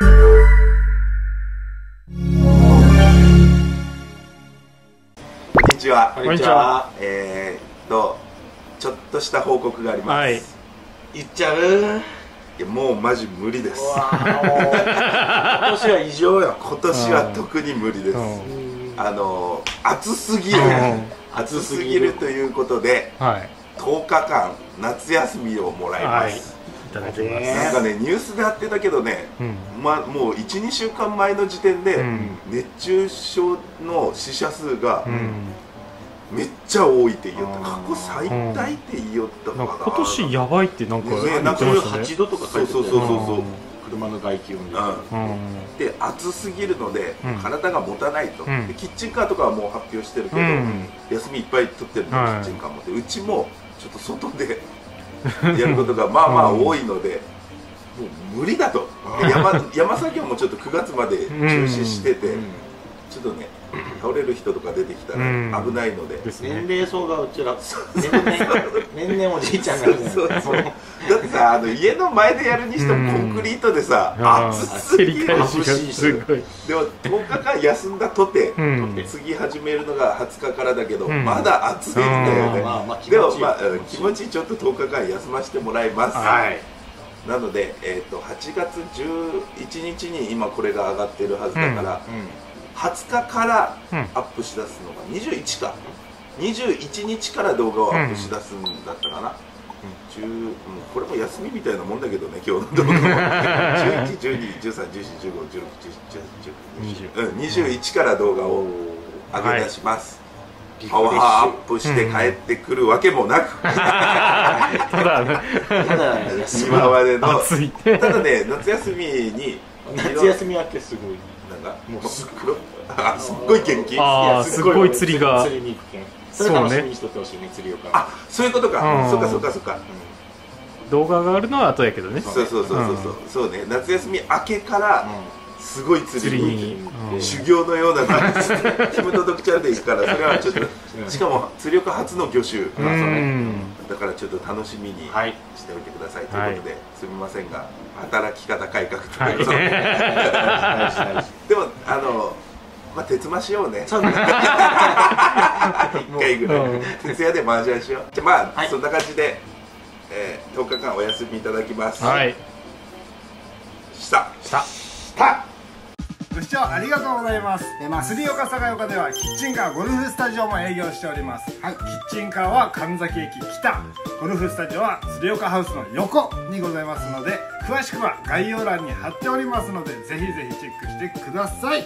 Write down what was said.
こんにちは。こんにちは。えー、っとちょっとした報告があります、はい。行っちゃう？いやもうマジ無理です。今年は異常よ。今年は特に無理です、うん。あの暑すぎる。うん。暑すぎるということではい。10日間夏休みをもらいはい。います、ただきます、ねなんかねニュースでやってたけどね、うん。ま、もう12週間前の時点で、うん。熱中症の死者数がうん。めっちゃ多いって言った、うん。過去最大って言いよったな。ん。かなか今年やばいってなんかね言ってましたね。8度とか書いてたよそうそうそうそう車の外気温で。うん。うん。で暑すぎるので、うん。体が持たないと、うん。でキッチンカーとかはもう発表してるけど、うん。休みいっぱい取ってるの、はいキッチンカーもでうちもちょっと外でやることがまあまあ多いので、もう無理だと。で 山山作業もちょっ中月まで中止してて、うんちょっとね倒れる人とか出てきたらうん。危ないので、ですね。年齢層がうちら年々年々おじいちゃんがね。そうそうだってさあの家の前でやるにしてもコンクリートでさ、あー暑すぎる。しでも10日間休んだとて、うん。次始めるのが20日からだけど、うん。まだ暑いんだよね、まあまあ気でもまあうん気持ちちょっと10日間休ませてもらいます、はい。なので、えー、と8月11日に今これが上がってるはずだから、20日からうん。アップしだすのが21か。21日から動画をアップしだすんだったかな、10うんこれも休みみたいなもんだけどね今日の動画も。11121314151617181920うん21から動画を上げ出します、パワーアップして帰ってくるわけもなく、ただ今までの。ただね夏休みに。夏休み明けすごい。なんかもうすっごい。あすっごい元気？あーすごい。釣りが。釣りに行くけん。それ楽しみにしとってほしいね釣りをからあそういうことか、うん。そうかそうかそうか、動画があるのは後やけどね。そうそうそうそうそう、そうね。夏休み明けからすごい釣りにうん。修行のような感じで。キムとドクチャルで行くからそれはちょっとしかも釣り岡初の魚種、うん。だからちょっと楽しみにはい。しておいてください、ということで、すみませんが働き方改革とはい。で、もあのまあ鉄馬しようね。そうね。一回ぐらい。うん。徹夜で麻雀しよう。じゃあまあ、はい。そんな感じで、えー、10日間お休みいただきます。はい。したしたたご視聴ありがとうございます。えまあ、釣岡坂岡ではキッチンカーゴルフスタジオも営業しております。はい。キッチンカーは神崎駅北。ゴルフスタジオは釣岡ハウスの横にございますので、詳しくは概要欄に貼っておりますので、ぜひぜひチェックしてください。